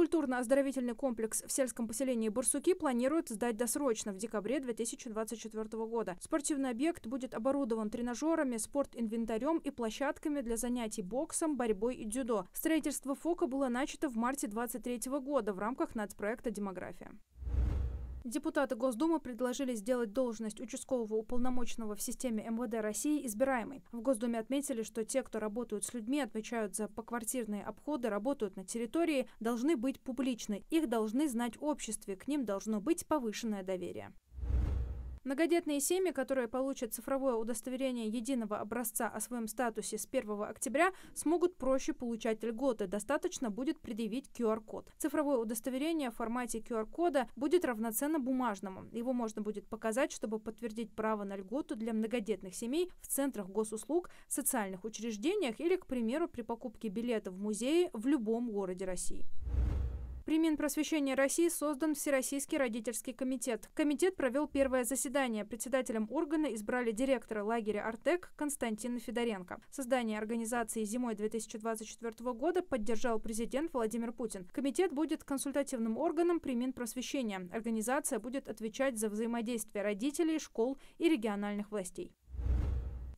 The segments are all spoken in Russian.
Физкультурно-оздоровительный комплекс в сельском поселении Барсуки планируют сдать досрочно в декабре 2024 года. Спортивный объект будет оборудован тренажерами, спортинвентарем и площадками для занятий боксом, борьбой и дзюдо. Строительство ФОКа было начато в марте 2023 года в рамках нацпроекта «Демография». Депутаты Госдумы предложили сделать должность участкового уполномоченного в системе МВД России избираемой. В Госдуме отметили, что те, кто работают с людьми, отвечают за поквартирные обходы, работают на территории, должны быть публичны. Их должны знать обществе, к ним должно быть повышенное доверие. Многодетные семьи, которые получат цифровое удостоверение единого образца о своем статусе с 1 октября, смогут проще получать льготы. Достаточно будет предъявить QR-код. Цифровое удостоверение в формате QR-кода будет равноценно бумажному. Его можно будет показать, чтобы подтвердить право на льготу для многодетных семей в центрах госуслуг, социальных учреждениях или, к примеру, при покупке билета в музее в любом городе России. При Минпросвещении России создан Всероссийский родительский комитет. Комитет провел первое заседание. Председателем органа избрали директора лагеря «Артек» Константина Федоренко. Создание организации зимой 2024 года поддержал президент Владимир Путин. Комитет будет консультативным органом при Минпросвещении. Организация будет отвечать за взаимодействие родителей, школ и региональных властей.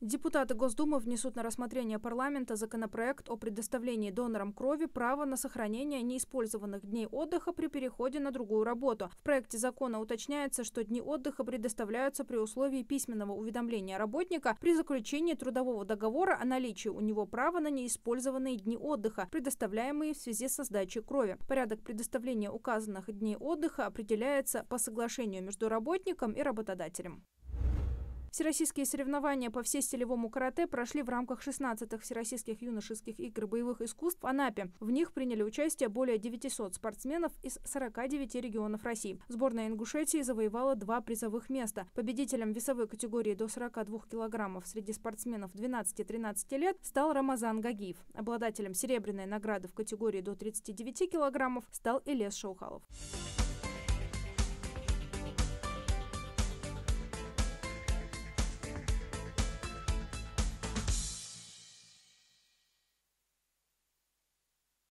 Депутаты Госдумы внесут на рассмотрение парламента законопроект о предоставлении донорам крови права на сохранение неиспользованных дней отдыха при переходе на другую работу. В проекте закона уточняется, что дни отдыха предоставляются при условии письменного уведомления работника при заключении трудового договора о наличии у него права на неиспользованные дни отдыха, предоставляемые в связи со сдачей крови. Порядок предоставления указанных дней отдыха определяется по соглашению между работником и работодателем. Всероссийские соревнования по всестилевому карате прошли в рамках 16-х Всероссийских юношеских игр боевых искусств в Анапе. В них приняли участие более 900 спортсменов из 49 регионов России. Сборная Ингушетии завоевала два призовых места. Победителем весовой категории до 42 килограммов среди спортсменов 12-13 лет стал Рамазан Гагиев. Обладателем серебряной награды в категории до 39 килограммов стал Элес Шаухалов.